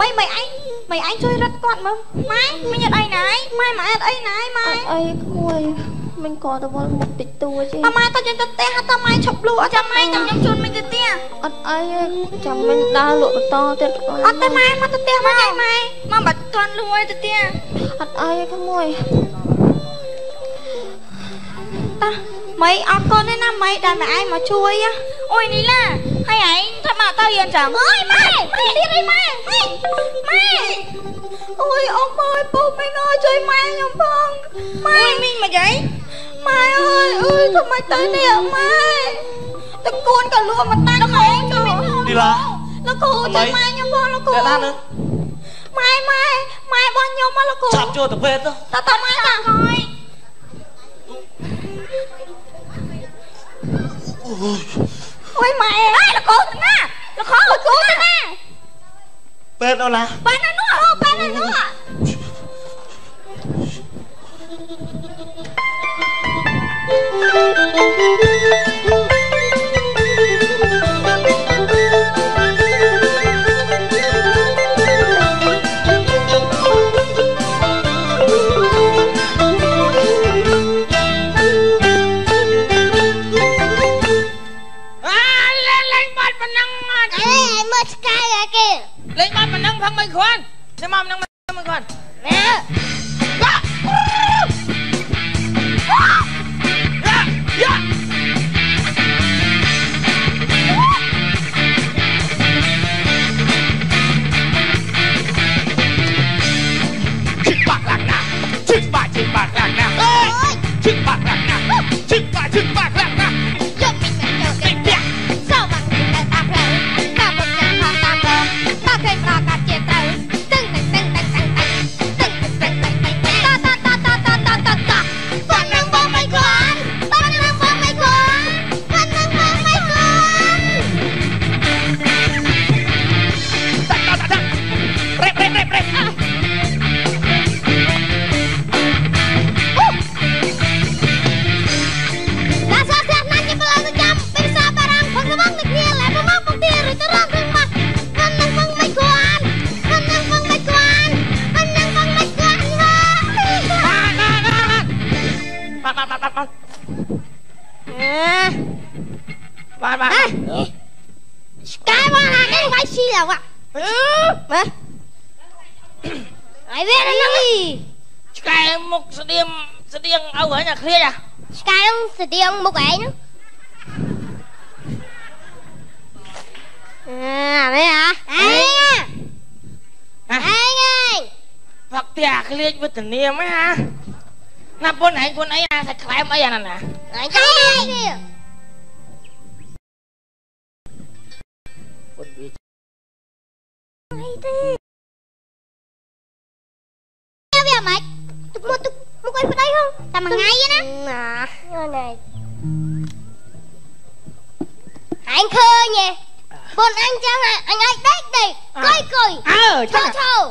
ម៉ែម៉ែឯងម៉ែឯងជួយរត់គាត់មើលម៉ែមិញអត់អីណាយម៉ែម៉ែអត់អីណាយម៉ែអីក្មួយមិញក៏ទៅវល់មុខតិចតួចទេតម៉ែតយើងទៅផ្ទះតម៉ែឈប់លក់អត់ចាំម៉ែចាំខ្ញុំជូនមិញទៅផ្ទះអត់អីទេចាំមិញដើរលក់បន្តទៀតក្មួយអត់ទេម៉ែមកទៅផ្ទះមកម៉ែមកបាត់ទាន់លក់ទៅផ្ទះអត់អីទេក្មួយតា Mấy ông con đấy năm mấy đàn mẹ ai mà chui á? Ôi ní là Hay ấy thật mà tao yên chẳng? Ôi mày! Mày đi đi mày! Mày! Mày! Ôi ông ơi bố mày ơi chơi mày nhầm phong, Mày! Ôi mình mà vậy? Mày ơi ơi thôi mày tới đi ạ mày. Tao cuốn cả luôn mà tao không mày Đi bà Nó cú chơi mày nhầm vâng nó cú Để lan nữa. Mày mày Mày bọn nhầm mà nó cú Chạp chưa tập hết đó Tao tao mày tao coi. តែមួយថ្ងៃណាណាណែអញឃើញទេបុនអញចឹងអញឲ្យដេកដេកកុយកុយអើឈចឹងរឈរ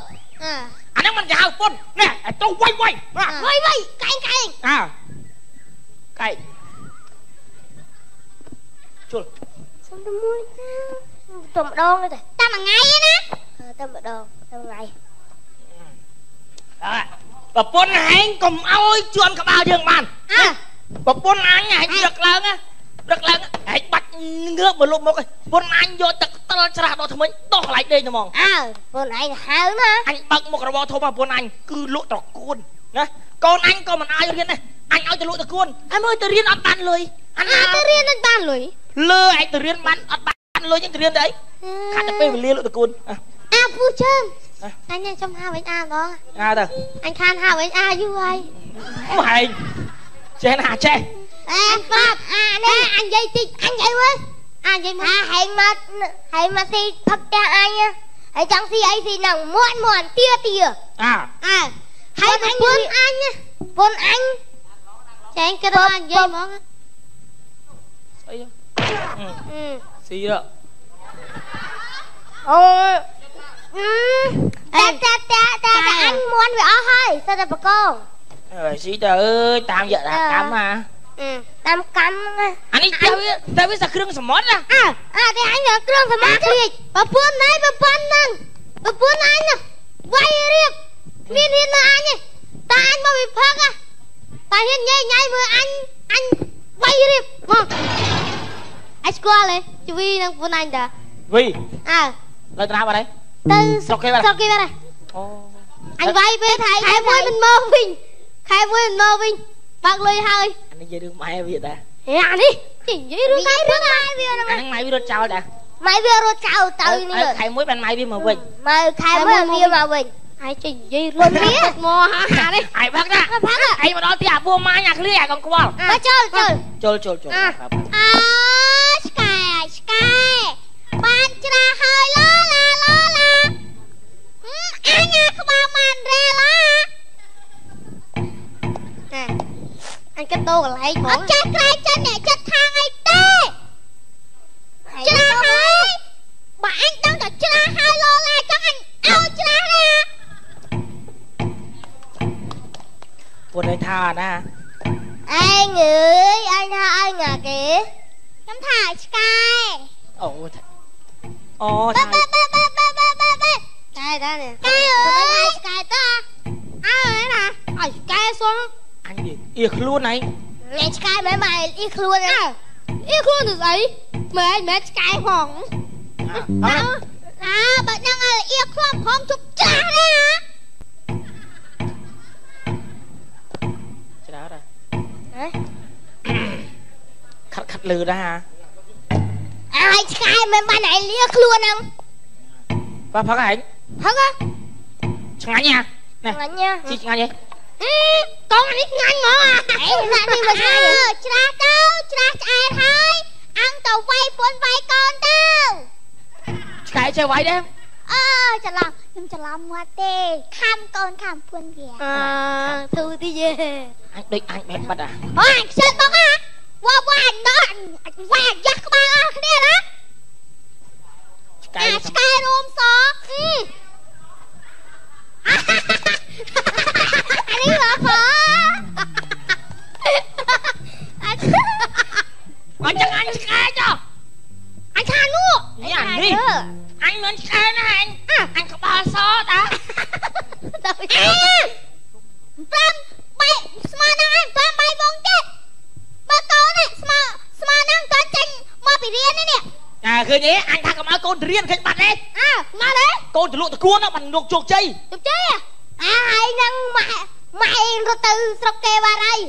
អើអាហ្នឹងមិនជាហៅពុនណែឲ្យទៅវាយវាយបាទវៃវៃកែងកែងអើកែកជុលសុំទៅមួយទៅ ប្រពន្ធហែងកុំអោយជន់ក្បាលយើងបានអើប្រពន្ធអញហែងដឹកឡើងណាដឹកឡើងហែងបាច់ងើបមកលុបមកឯងប្រពន្ធអញយកទឹកខ្ទិលច្រាស់ដល់ថ្មិញដោះកន្លែងដេកហ្មងអើបុនឯងហៅណាអញបើកមុខរបរធំប្រពន្ធអញគឺលក់ត្រកួនណាកូនអញក៏មិនអាយរៀនដែរអញឲ្យទៅលក់ត្រកួនអញមើលទៅរៀនអត់បានលុយអញអាទៅរៀននឹងបានលុយលើឯងទៅរៀនបានអត់បានលុយហ្នឹងទៅរៀនទៅអីខាត់តែពេលវេលាលក់ត្រកួនអ่ะអាពូជើង អ่ะអញញ៉ាំចំហាវិញអាម្ដងណាទៅអញខានហាវិញអាយូរហើយអូហែងចេះណាចេះអេប្រាប់អានេះអញនិយាយតិចអញនិយាយវិញអញនិយាយមកអាហែងមកហែងមកស៊ីផឹកផ្ទះអញហើយចង់ស៊ីអីស៊ីនឹងមួនមួនទាទាអើអើហើយប្រពន្ធអញបុនអញចែងគិតថាអញនិយាយហ្មងស្អីអឺស៊ីរកអូតែតែតែតែអញមួនវាអស់ហើយសិតតែបកងអើយស៊ីទៅអើយតាមយកដាក់កម្មហ่าតាមកម្មហ្នឹងអានេះតែវាតែវាសាគ្រឿងសមុទ្រណាអើអាតែអញយកគ្រឿងសម្រាប់គ្រាចប្រពន្ធណៃប្រពន្ធហ្នឹងប្រពន្ធអញណាវាយរៀបមានរៀននៅអញទេតែអញមកវិផឹកហ่ะតែហ៊ានញ៉ៃញ៉ៃមើលអញអញវាយរៀបមកអញស្គាល់ទេជីវីនឹងប្រពន្ធអញតាវីអើលើទៅណាបាត់ហើយ ទៅស្រុកគេបាត់ស្រុកគេបាត់ហើយអូអញវាយពេលខែខែមួយមិនមកវិញខែមួយមិនមកវិញបើកលុយហើយអានេះនិយាយរឿងម៉ែវាដែរហេអានេះនិយាយរឿងតែរឿងម៉ែវាហ្នឹងអាហ្នឹងម៉ែវារត់ចោលដែរម៉ែវារត់ចោលទៅនេះហើយខែមួយបានម៉ែវាមកវិញម៉ែខែមួយវាមកវិញហើយចេះនិយាយរឿងនេះមកហានេះអាយផឹកណាផឹកអាយមកដល់ទីអាពួរម៉ាញអាឃ្លីអាកុំខ្វល់បើចូលចូលចូលចូលចូលអើឆ្កែឆ្កែបានច្រាស់ហើយ ដូរកន្លែងហ្មងអត់ចេះក្រែងចិត្តអ្នកចិត្តខាងអីទេច្រាស់ហើយបើអញដឹងតែច្រាស់ហើយឡាឡាចឹងអញឲ្យច្រាស់ទេពួនឯងថាណា អ៊ីខ្លួនអើអីខ្លួនទៅស្អីមែនមែនឆ្កែហងអើអើបើហ្នឹងឲ្យអៀខ្លាំផងជប់ចាស់ទេហ៎ច្រើនហើយហ៎ខាត់ខាត់លឺដែរអាយឆ្កែមែនបានឯលៀខ្លួនហ្នឹងប៉ាផឹកឯងហឹកហ៎ឆ្ងាញ់ណាណែងាញ់ណាជីឆ្ងាញ់ឯងកងនេះងាញ់ហ្មងអេណានេះមិនឆ្ងាញ់ហ៎ច្រាស់ អញទៅវាយពុនវាយកូនទៅឆ្កែចេះវាយដែរអើច្រឡំខ្ញុំច្រឡំមកទេខំកូនខំពុនវាអឺធូទីយេអញដូចអញបែបបាត់អាអូអញខ្ជិលបងហ่ะវ៉ាវ៉ាអញដោះអញវាយយ៉ាស់ក្បាលអស់គ្នាណាឆ្កែអាឆ្កែរួមសអឺអានេះមកផង អញចឹងអញឆ្កែចុះអញខាននោះនេះអានេះអញមិនឆ្កែណាអញអញក្បាលសតាដល់អេប្រាំបែកស្មើនឹងអញប្រាំបែកវងទៀតបើកូននេះស្មើស្មើនឹងតើចេញមកពីរៀននេះនេះចាឃើញទេអញថាកុំឲ្យកូនទៅរៀនឃើញបាត់ទេអើមកទេកូនទៅលក់តគួនហ្នឹងបានលោកជោគជ័យជប់ជ័យអាហើយហ្នឹងម៉ែម៉ែរត់ទៅស្រុកគេបាត់ហើយ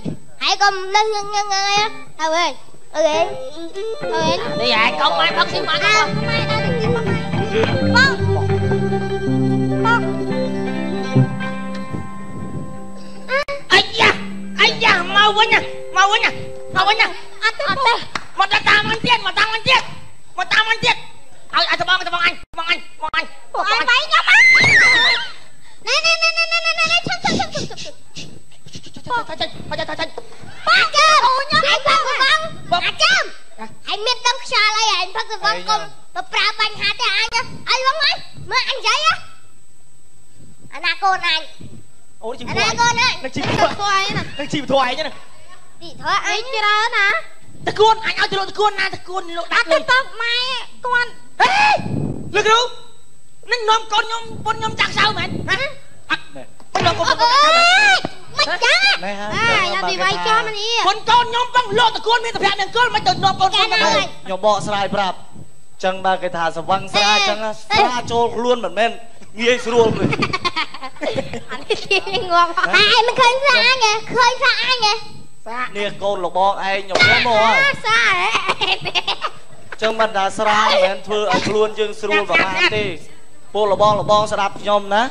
ហើយក៏នៅងងងហើយហើយអើយអើយអើយនេះឯងកុំមកផឹកស៊ីមកអើម៉ែដល់ទៅទៀត មកបងអាយ៉ាអាយ៉ាមកវិញណាមកវិញណាមកវិញណាអត់ទេអត់ទេមកតាមអញទៀតមកតាមអញទៀតមកតាមអញទៀតឲ្យឲ្យត្បងត្បងអញត្បងអញត្បងអញ ពួកអញបាយខ្ញុំណែណែណែណែណែណែឈប់ឈប់ឈប់ឈប់ឈប់ ចាចាចាចាចា ប៉ាកើអូខ្ញុំឯងផឹកកងអាចាំឯងមានដឹងខ្យល់អីឯងផឹកកងកុំទៅប្រើបញ្ហាទេអញអីបងហើយមើលអញនិយាយអាណាកូនអញ អូជី អា ធួ ណា ឯង កូនអញ នឹងជីធួឯងនឹងជីធួឯងណា ទីធ្វើអញច្រើនណា តកួនអញឲ្យទៅ លោកតកួនណាតកួនលោកអដាក់ត់លុទៅយតបម៉ែគាត់ហេលោកគ្រូនឹងនាំកូនខ្ញុំពុនខ្ញុំចាក់សៅមែនណាអត់មិននាំកូនអខ្ញុំចាក់សៅមែនើយមិនចឹងណែហើយអាយ៉ាទីវាយចំនេះកូនកូនខ្ញុំបងលោកតកួនមានតែប្រាក់មានគល់មិនទៅនាំកូនខ្ញុំទៅខ្ញុំបកស្រាយប្រាប់ចឹងបើគេថាសវឹងស្រាចឹងណាស្រាចូលខ្លួនមិនមែនងាយស្រួលទេអានេះទីងាប់ហើយឯងមិនឃើញស្អាអញទេឃើញស្អាអញ ទេនេះកូនរបស់ឯងខ្ញុំយកមកហើយស្អាហ៎ចឹងមិនថាស្រាមិនមែនធ្វើឲ្យខ្លួនយើងស្រួលប្រហែលទេពលលបងលបងស្ដាប់ខ្ញុំណា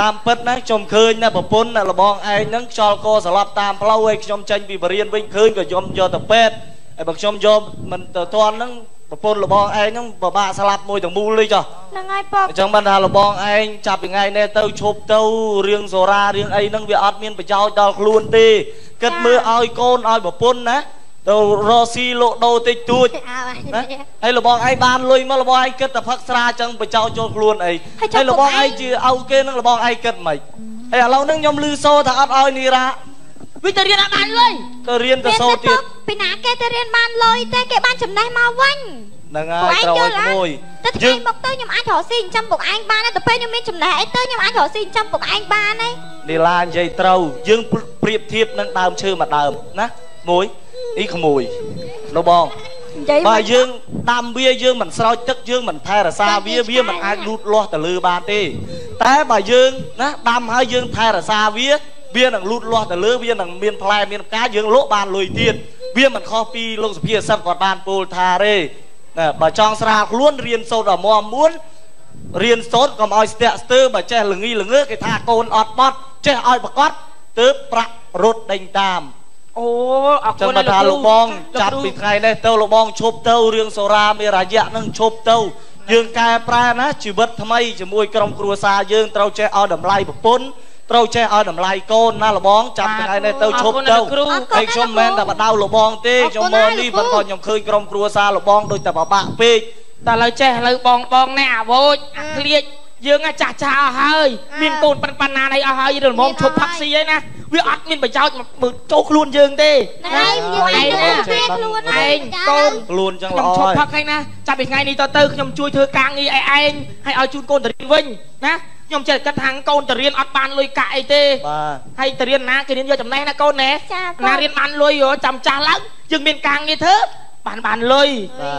តាមពិតណាខ្ញុំឃើញណាប្រពន្ធណាលបងឯងហ្នឹងខ្យល់កស្លាប់តាមផ្លូវឲ្យខ្ញុំចេញពីបរិញ្ញាវិញឃើញក៏ខ្ញុំយកទៅពេទ្យហើយបើខ្ញុំយកមិនទៅទាន់ហ្នឹងប្រពន្ធលបងឯងហ្នឹងពិបាកស្លាប់មួយទាំងមូលនេះចុះហ្នឹងហើយប៉ាអញ្ចឹងបានថាលបងឯងចាប់ពីថ្ងៃនេះទៅឈប់ទៅរឿងសូរ៉ារឿងអីហ្នឹងវាអត់មានប្រយោជន៍ដល់ខ្លួនទេ គិតមើលឲ្យកូនឲ្យប្រពន្ធណាទៅរកស៊ីលក់ដូរតិចតួចអើណាហើយលបងឯងបានលុយមកលបងឯងគិតតែផឹកស្រាអញ្ចឹងប្រយោជន៍ចូលខ្លួនអីហើយលបងឯងជាឪគេហ្នឹងលបងឯងគិតមិនហើយឥឡូវហ្នឹងខ្ញុំលឺសូថាអត់ឲ្យនីរ៉ាវិទ្យារៀនអត់បានលុយទៅរៀនទៅសូទៀតពីណាគេទៅរៀនបានលុយទេគេបានចំណេះមកវិញ ហ្នឹងហើយត្រូវឲ្យក្មួយទៅថ្ងៃមកទៅខ្ញុំអាចរកស៊ីចិញ្ចឹមពុកឯងបានដែរទៅពេលខ្ញុំមានចំណេះអីទៅខ្ញុំអាចរកស៊ីចិញ្ចឹមពុកឯងបានទេនីឡានិយាយត្រូវយើងប្រៀបធៀបនឹងដើមឈើមួយដើមណាមួយនេះក្មួយលោកបងនិយាយបើយើងដាំវាយើងមិនស្រោចទឹកយើងមិនថែរក្សាវាវាមិនអាចលូតលាស់ទៅលើបានទេ តែបើយើងណាដាំហើយយើងថែរក្សាវាវានឹងលូតលាស់ទៅលើវានឹងមានផ្លែមានផ្កាយើងលក់បានលុយទៀតវាមិនខុសពីលោកសុភាសិតគាត់បានពោលថាទេណា បើចង់ស្រាលខ្លួនរៀនសូត្រឲ្យមាំមួនរៀនសូត្រកុំឲ្យស្ទាក់ស្ទើរបើចេះល្ងីល្ងើគេថាកូនអត់បត់ចេះឲ្យប្រកបទើបប្រាក់រត់ដេញតាមអូអរចឹគុងណបើថាលោកបងចាប់ពីថ្ងៃនេះទៅលោកបងឈប់ទៅរឿងសូរ៉ាមេរយៈនឹងឈប់ទៅយើងកែប្រែណាជីវិតថ្មីជាមួយក្រុមគ្រួសារយើងត្រូវចេះឲ្យតម្លៃប្រពន្ធ ត្រូវចេះឲ្យតម្លៃកូនណាលោកបងចាប់ពីថ្ងៃនេះទៅឈប់ទៅហើយខ្ញុំមិនមែនតែបដៅលោកបងទេខ្ញុំមកនេះប៉ុន្តែខ្ញុំឃើញក្រុមគ្រួសារលោកបងដូចតែបបាក់ពេកតែឥឡូវចេះឥឡូវបងបងណែអាវូចអាក្លៀចយើងអាចាស់ចាស់អស់ហើយមានកូនប៉ុណ្ណាណៃអស់ហើយរលមឈប់ផឹកស៊ីហើយណាវាអត់មានប្រយោជន៍មើលចូលខ្លួនយើងទេហ្នឹងហើយយើងអាចទៅខ្លួនឯងកូនខ្លួនចឹងខ្ញុំល្អឈប់ហើយផឹកហើយណាចាប់ពីថ្ងៃនេះតទៅខ្ញុំជួយធ្វើការងារឲ្យឯងហើយឲ្យជូនកូនទៅរៀនវិញណា ខ្ញុំចេះគិតថាកូនទៅរៀនអត់បានលុយកាក់អីទេបាទហើយទៅរៀនណាគេរៀនយកចំណេះណាកូនណែចាណារៀនបានលុយហ៎ចាំចាស់ឡើងយើងមានការងារធ្វើបានបានលុយ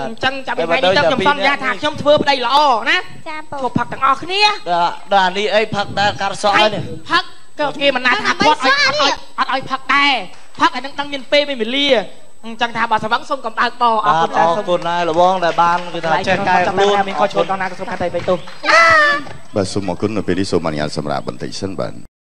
អញ្ចឹងចាប់ពីថ្ងៃនេះទៅខ្ញុំសន្យាថាខ្ញុំធ្វើប្តីល្អណាចាប៉ាឈប់ផឹកទាំងអស់គ្នាដល់ដល់អានេះអីផឹកដែរកាត់សក់ហើយនេះផឹកក៏គេមិនណាថាគាត់ឲ្យអត់ឲ្យអត់ឲ្យផឹកដែរផឹកឲ្យនឹងដឹងមានពេលមានវេលា អញ្ចឹងថាបើស្វឹងសូមកំដៅបអរបាទគុណចាអស់រសូមគុណណាស់លោកបងដែលបានគឺថាចេះកែចាំខ្លួនមានខុសឆ្គងដល់ណាក៏សូមខន្តីបេទោសបាទសូមអរគុណនៅពេលនេះសូមអនុញ្ញាតសម្រាប់បន្តិចសិនបាទ